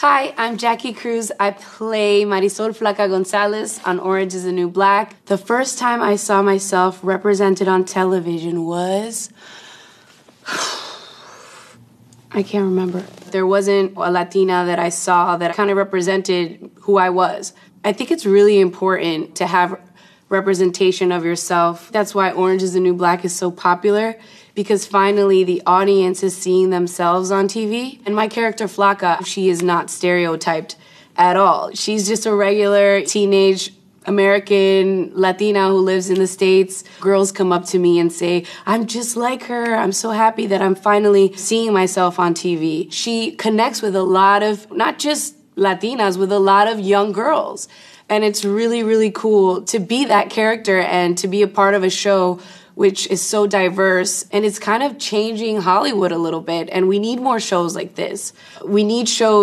Hi, I'm Jackie Cruz. I play Marisol Flaca Gonzalez on Orange is the New Black. The first time I saw myself represented on television was. I can't remember. There wasn't a Latina that I saw that kind of represented who I was. I think it's really important to have representation of yourself. That's why Orange is the New Black is so popular because finally the audience is seeing themselves on TV. And my character Flaca, she is not stereotyped at all. She's just a regular teenage American Latina who lives in the States. Girls come up to me and say, I'm just like her. I'm so happy that I'm finally seeing myself on TV. She connects with a lot of, not just Latinas, with a lot of young girls. And it's really, really cool to be that character and to be a part of a show which is so diverse and it's kind of changing Hollywood a little bit. And we need more shows like this. We need shows